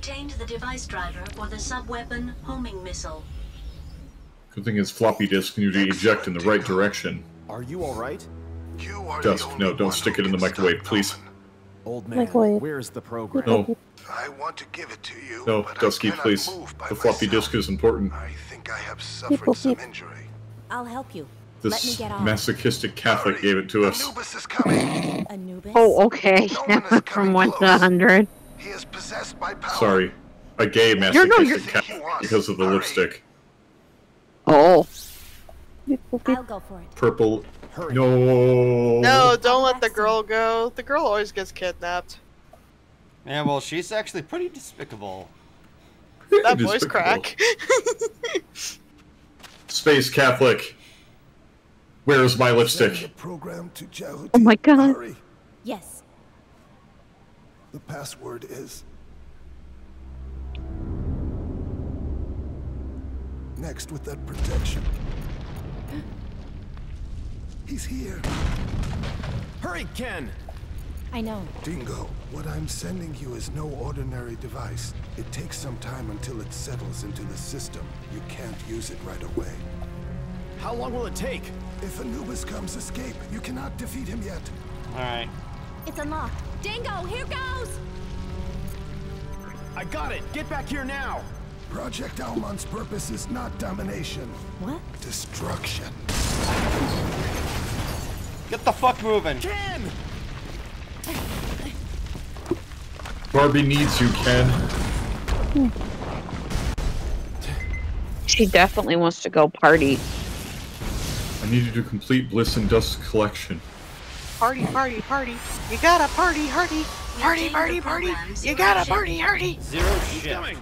obtained the device driver for the sub-weapon homing missile. Good thing is floppy disk knew to eject in the right direction. Are you alright? You are Dusk, no, don't stick it in the microwave, stop please. Old man, Microwave. where's the program? No, I want to give it to you. no, but Dusky, I cannot please. move by The floppy myself. disk is important. I think I have suffered People some keep- injury. I'll help you. Let me This get on. masochistic Catholic Hurry, gave it to us. Anubis is coming. Anubis? Oh, okay. No one is From coming 1 to close. 100. He is possessed by power. Sorry. A gay You're- no, you're- Catholic because of the Hurry. lipstick. Oh. Beep, boop, beep. I'll go for it. Purple. Hurry. No. No, don't let the girl go. The girl always gets kidnapped. Yeah, well, she's actually pretty despicable. That It is voice crack. Space Catholic. Where's my Send the lipstick? program to Jehuty. Oh my God. Yes. The password is. Next with that protection. He's here. Hurry, Ken! I know. Dingo, what I'm sending you is no ordinary device. It takes some time until it settles into the system. You can't use it right away. How long will it take? If Anubis comes, escape. You cannot defeat him yet. Alright. It's unlocked. Dingo, here goes! I got it! Get back here now! Project Aumaan's purpose is not domination, What? destruction. Get the fuck moving. Ken! Barbie needs you, Ken. She definitely wants to go party. I need you to complete Bliss and Dust collection. Party, party, party. You gotta party, hardy. Party, party, party. You gotta Shift. party, hardy. Zero shit.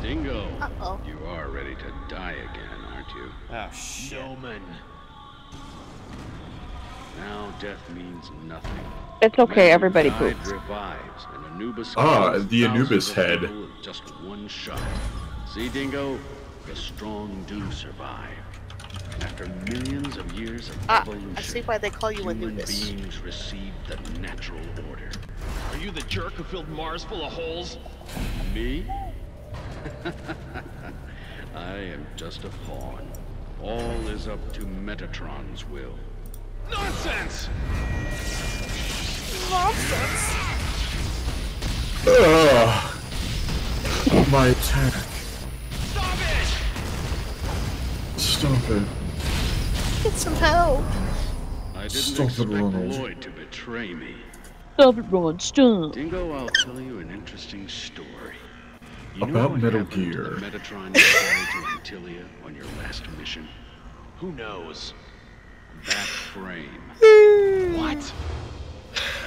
Dingo, Uh-oh. you are ready to die again, aren't you? Oh, shit. Now death means nothing. It's okay, everybody died poops. revives, and Anubis Ah, the Anubis head. Just one shot. See, Dingo, the strong do survive. After millions of years of Ah, evolution, I see why they call you human Anubis. beings received the natural order. Are you the jerk who filled Mars full of holes? Me? I am just a pawn. All is up to Metatron's will. Nonsense! Ugh. My attack. Stop it. Get some help. I didn't Stop it, expect Ronald. Lloyd to betray me. Stop it, Ron, stop. Dingo, I'll tell you an interesting story. You About what Metal happened to Gear. Metatron you to Antilia on your last mission? Who knows? That frame. What?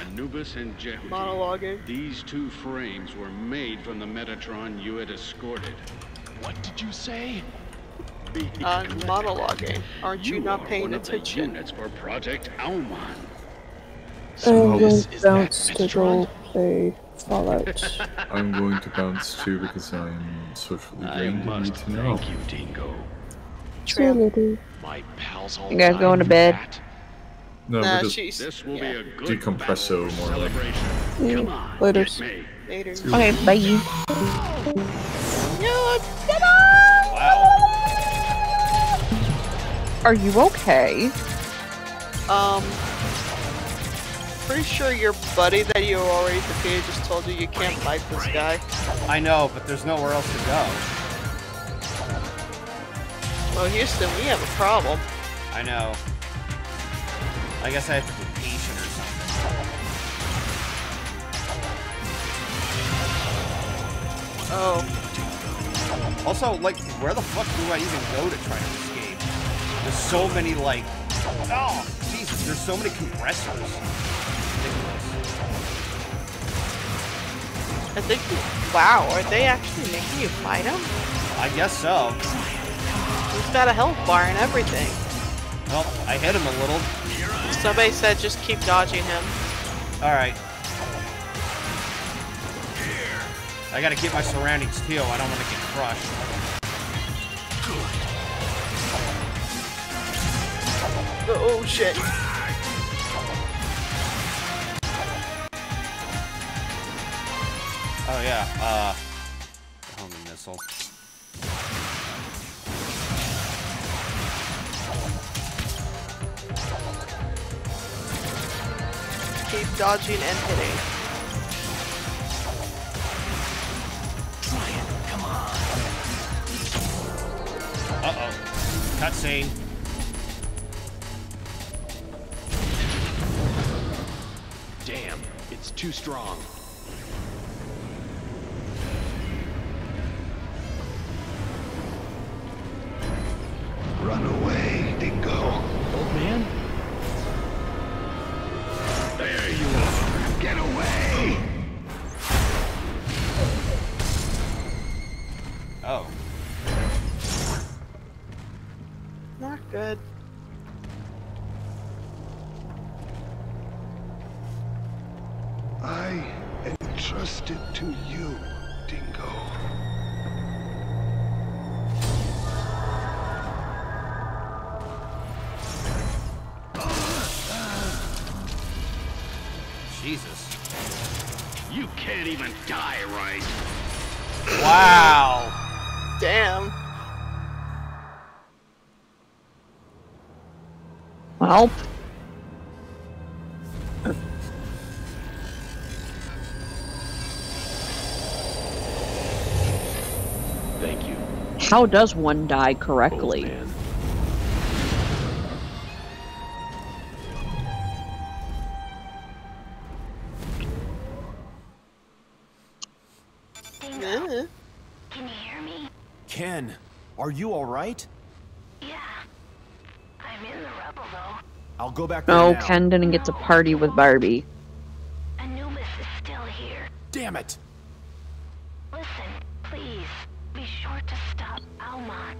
Anubis and Jehuty. Monologuing. These two frames were made from the Metatron you had escorted. What did you say? Be I'm monologuing. Aren't you, not paying one of the attention? units for Project Aumaan. I'm going to bounce to Metatron? go play Fallout. I'm going to bounce too because I am socially drained and must need to know. thank you, Dingo. Tram. Reality. My pals all You guys going to bed? that? No, Nah, just she's This will yeah. be a good Decompresso, more like. Yeah, Come on, laters. get me. later. Okay, bye. Are you okay? Um, pretty sure your buddy that you already defeated just told you you can't fight this guy. I know, but there's nowhere else to go. Well, Houston, we have a problem. I know. I guess I have to be patient or something. Oh, Also, like, where the fuck do I even go to try to escape? There's so many, like... Oh, Jesus, there's so many compressors. Ridiculous. I think. Wow, are they actually making you fight him? I guess so. He's got a health bar and everything. Well, I hit him a little. Somebody said just keep dodging him. Alright. I gotta get my surroundings too. I don't want to get crushed. Oh shit. Oh yeah, uh, homing missile. Keep dodging and hitting. Try it, come on. Uh oh, cutscene. It's too strong. Run away, Dingo. Old man? There you are. Get away! Oh. Not good. Entrust it to you, Dingo. Jesus. You can't even die right. Wow. Damn. Well, how does one die old correctly? man. Eh. Can you hear me? Ken, are you alright? Yeah. I'm in the rubble though. I'll go back there No, now. Ken didn't get to party with Barbie. Anubis is still here. Damn it! Listen, please. Be sure to stop Aumaan.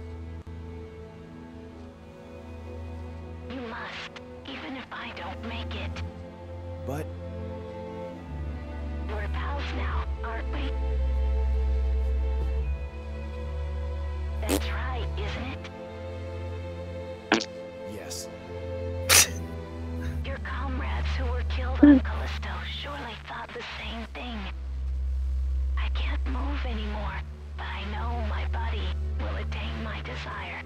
You must, even if I don't make it. But We're pals now, aren't we? That's right, isn't it? yes, Your comrades who were killed on hmm. Callisto surely thought the same thing. I can't move anymore, but I know my body will attain my desire.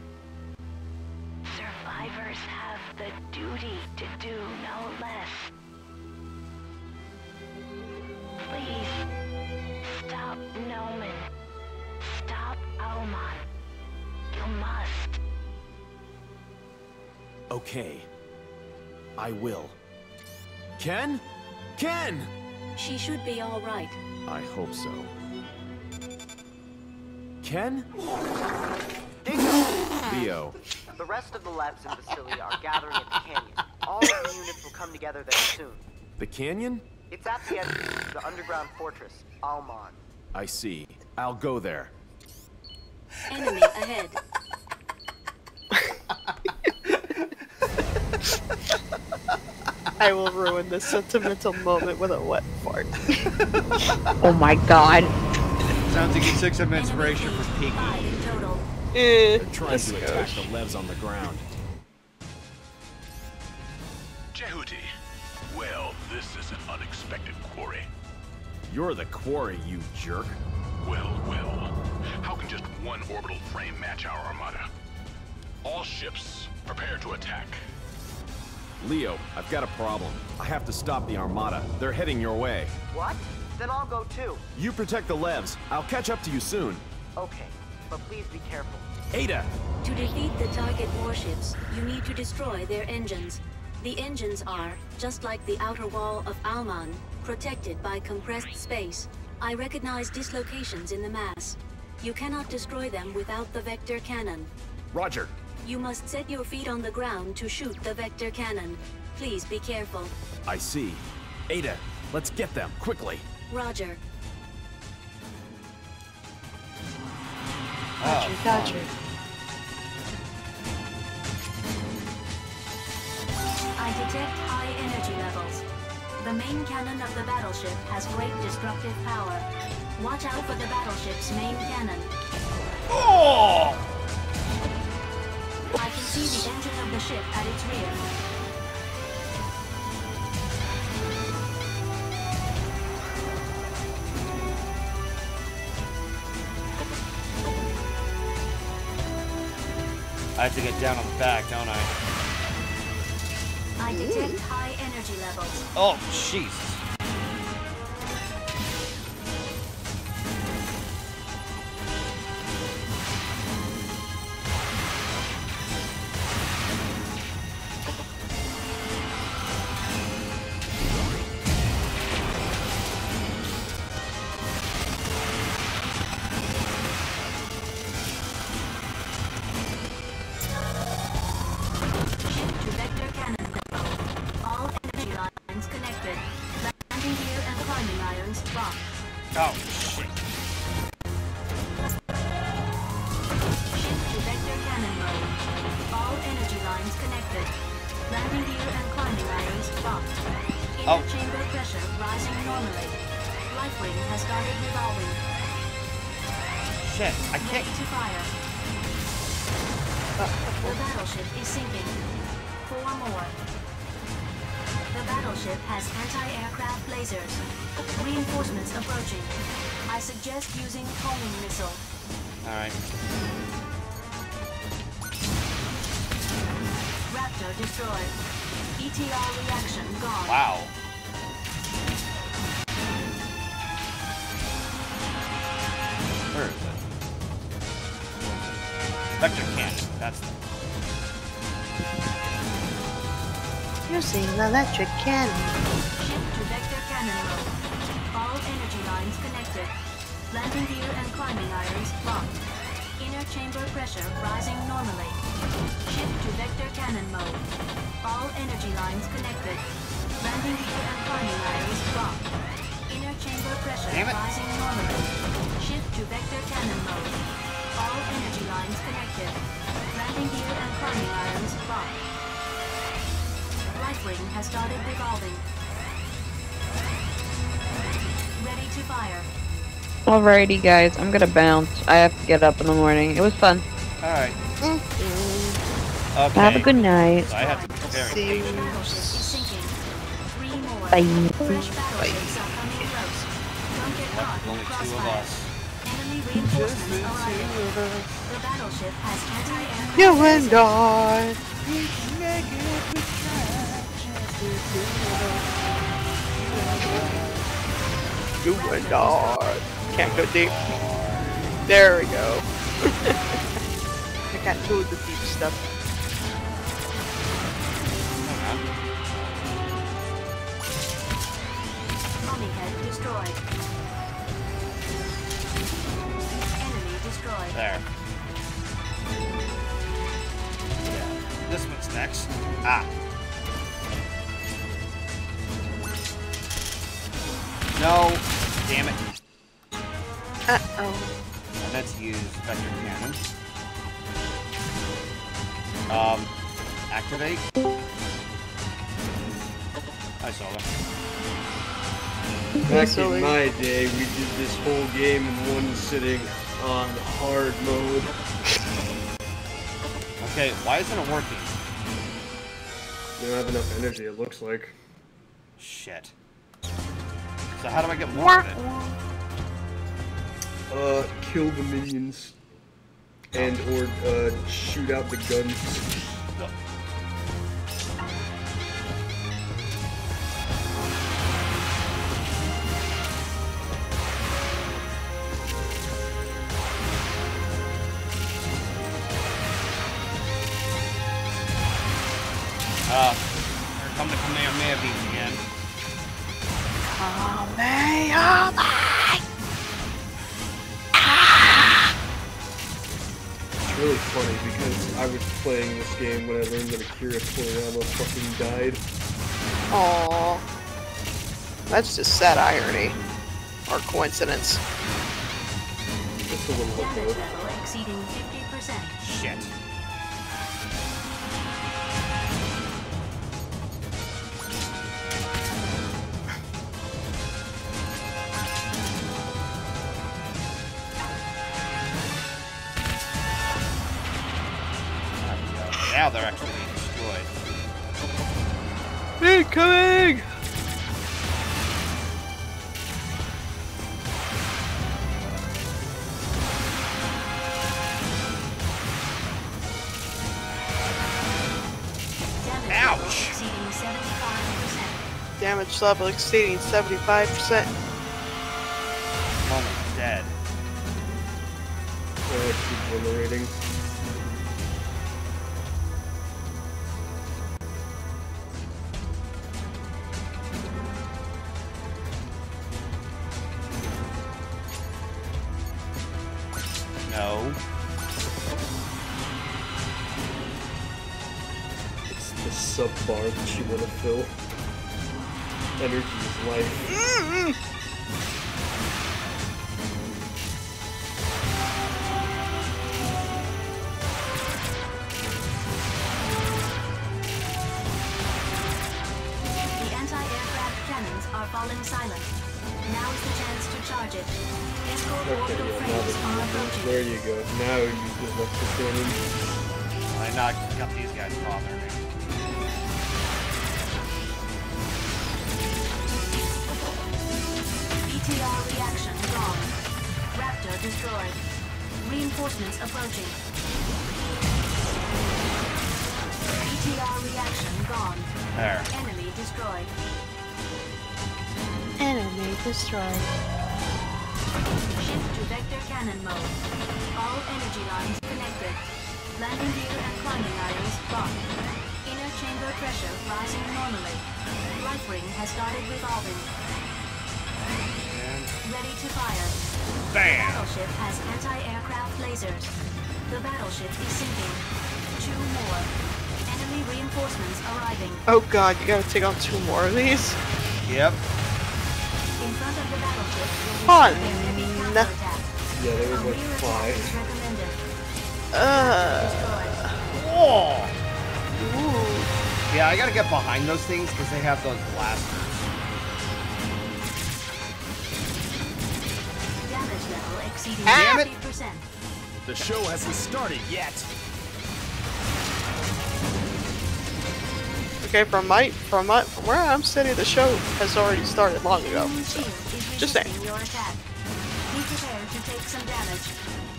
Survivors have the duty to do no less. Please, stop Nohman. Stop Aumaan. You must. okay. I will. Ken? Ken! She should be all right. I hope so. Ken? Theo. The rest of the labs in Basilia are gathering at the canyon. All of the units will come together there soon. The canyon? It's at the entrance to the underground fortress, Aumaan. I see. I'll go there. Enemy ahead. I will ruin this sentimental moment with a wet fart. Oh my god. Sounds like you took some inspiration from Peaky. Five total. Eh, They're trying to attack goes. the levs on the ground. Jehuty. Well, this is an unexpected quarry. You're the quarry, you jerk. Well, well. How can just one orbital frame match our armada? All ships, prepare to attack. Leo, I've got a problem. I have to stop the Armada. They're heading your way. What? Then I'll go too. You protect the levs. I'll catch up to you soon. Okay, but please be careful. Ada! To defeat the target warships, you need to destroy their engines. The engines are, just like the outer wall of Aumaan, protected by compressed space. I recognize dislocations in the mass. You cannot destroy them without the vector cannon. Roger. You must set your feet on the ground to shoot the vector cannon. Please be careful. I see. Ada, let's get them, quickly. Roger. Oh, gotcha, gotcha. I detect high energy levels. The main cannon of the battleship has great destructive power. Watch out for the battleship's main cannon. Oh! I can see the engine of the ship at its rear. I have to get down on the back, don't I? I detect high energy levels. Oh, Jesus. Shit, I can't. to fire. The battleship is sinking. Four more. The battleship has anti-aircraft lasers. Reinforcements approaching. I suggest using homing missile. Alright. Raptor destroyed. ETR reaction gone. Wow. Vector cannon. That's the Using the electric cannon. Shift to vector cannon mode. All energy lines connected. Landing gear and climbing irons locked. Inner chamber pressure rising normally. Shift to vector cannon mode. All energy lines connected. Landing gear and climbing irons locked. Inner chamber pressure rising normally. Shift to vector cannon mode. All energy lines connected. Landing gear and climbing irons locked. Life has started revolving. Ready to fire. Alrighty, guys, I'm gonna bounce. I have to get up in the morning. It was fun. Alright. Okay. Have a good night. So I have to be very See patient. Battleship is sinking. Three more. Bye. Reinforcements arriving. The battleship has anti-aircraft You and lasers. I. You and I. Can't go deep. There we go. I got two of the deep stuff. Tommy head destroyed. Destroyed. There. This one's next. Ah. No. Damn it. Uh-oh. Let's use vector cannon. Um, activate. I saw them. Back Silly. in my day, we did this whole game in one sitting on hard mode. Okay, why isn't it working? You don't have enough energy, it looks like. Shit. So how do I get more of it? Uh, kill the minions. And or uh, shoot out the guns. The Kamehameha beams again. It's really funny because I was playing this game when I learned that Akira Toriyama fucking died. Aww. That's just sad irony. Or coincidence. Just a little bit Damage both. level exceeding 50%. Shit. now they're actually being destroyed. Incoming! Ouch! Damage level exceeding 75%. Moment dead. generating. Bar that you to fill. Energy is life. Mm-hmm. The anti-aircraft cannons are falling silent. Now is the chance to charge it. Escort Okay, orbital yeah, now frames are that approaching. There you go. Now you just left the cannon. I not got these guys bothering BTR reaction gone. Raptor destroyed. Reinforcements approaching. BTR reaction gone. There. Enemy destroyed. Enemy destroyed. Shift to vector cannon mode. All energy lines connected. Landing gear and climbing irons locked. Inner chamber pressure rising normally. Life ring has started revolving. Ready to fire. Bam! Battleship has anti-aircraft lasers. The battleship is sinking. Two more. Enemy reinforcements arriving. Oh god, you gotta take on two more of these? Yep. In front of the battleship will be Fun. heavy. Yeah, there was like five. is. Uh. Whoa! Ooh. Yeah, I gotta get behind those things because they have those blasters. Exceeding Damn it. 50%. The show hasn't started yet. Okay, from my from my from where I'm sitting, the show has already started long ago. Enemy shield is Just saying. your. Be prepared to take some damage.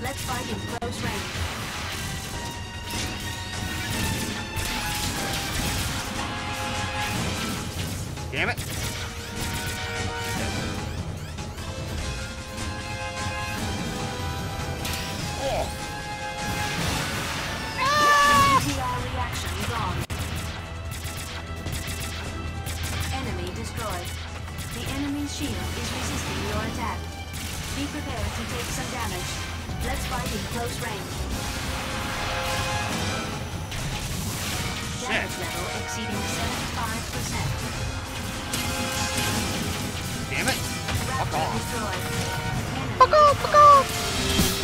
Let's fight in close range. Damn it. Destroyed. The enemy's shield is resisting your attack. Be prepared to take some damage. Let's fight in close range. Damage level exceeding 75%. damn it. Fuck off. Fuck off, fuck off!